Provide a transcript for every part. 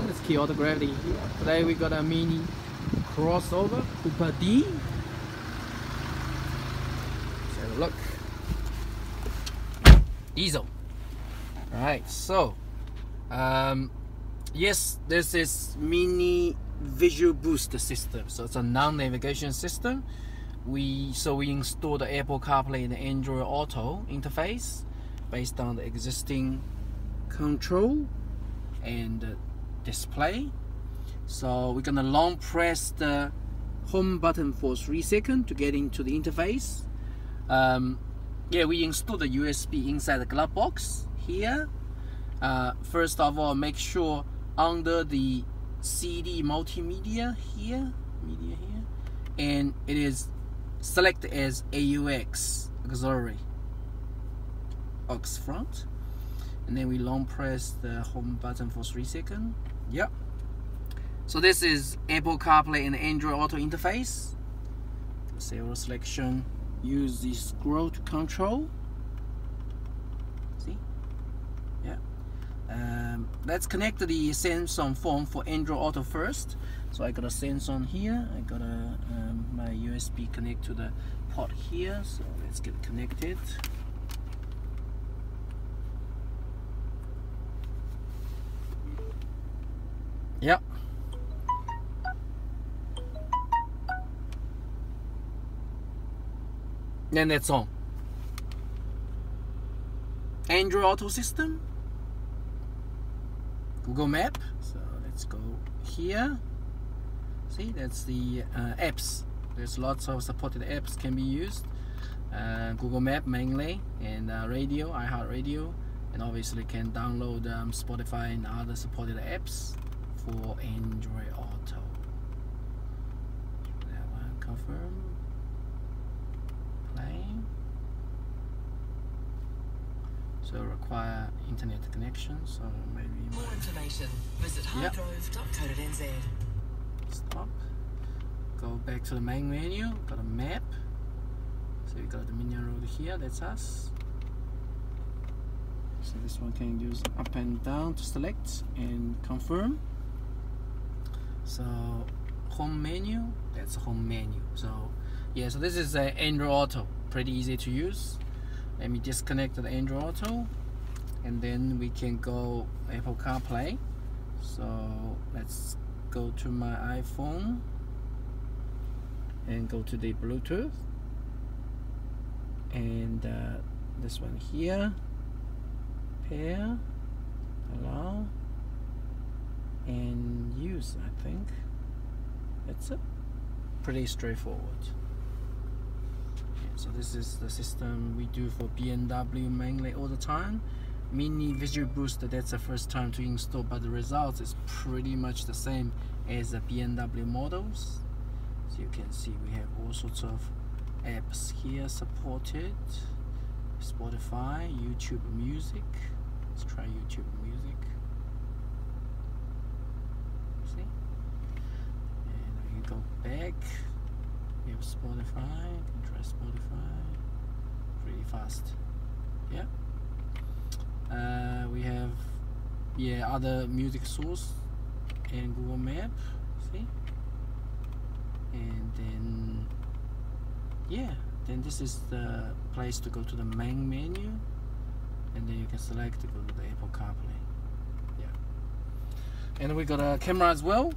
one is Kia Auto Gravity. Today we got a mini crossover Cooper D. Let's have a look. Diesel. Alright, so um, yes, this is mini visual boost system. So it's a non-navigation system. We so we installed the Apple CarPlay and Android Auto interface based on the existing control and display. So we're gonna long press the home button for three seconds to get into the interface. Um, yeah, we install the USB inside the glove box here. Uh, first of all, make sure under the CD multimedia here, media here, and it is selected as AUX auxiliary aux front and then we long press the home button for three seconds yep. So this is Apple CarPlay and Android Auto interface. Serial selection. Use the scroll to control. See? Yeah um, let's connect the Samsung phone for Android Auto first. So I got a Samsung here. I got a um, my USB connect to the port here. So let's get connected Yep. And that's all. Android Auto System. Google Map. So let's go here. See, that's the uh, apps. There's lots of supported apps can be used. Uh, Google Map mainly, and uh, radio, iHeartRadio, and obviously can download um, Spotify and other supported apps for Android Auto. That one confirm. Play. So require internet connection. So maybe more information. Visit hardrove.co.nz. Yep. Stop. Go back to the main menu. Got a map. So we got the minion road here. That's us. So this one can use up and down to select and confirm so home menu? That's home menu. So yeah so this is a Android Auto. Pretty easy to use. Let me disconnect the Android Auto and then we can go Apple CarPlay. So let's go to my iPhone and go to the Bluetooth. And uh, this one here. Pair. Allow and use I think. That's it. Pretty straightforward. So this is the system we do for BMW mainly all the time. Mini visual booster that's the first time to install but the results is pretty much the same as the BMW models. So you can see we have all sorts of apps here supported. Spotify YouTube music. Let's try YouTube music go back. We have Spotify. Can try Spotify. Pretty fast. Yeah. Uh, we have yeah other music source and Google Map. See? And then yeah then this is the place to go to the main menu. And then you can select to go to the Apple CarPlay. Yeah. And we got a camera as well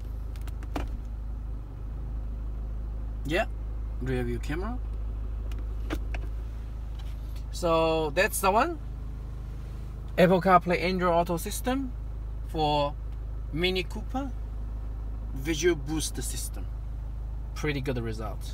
yeah. Rear view camera. So that's the one. Apple CarPlay Android Auto system for Mini Cooper visual booster system. Pretty good result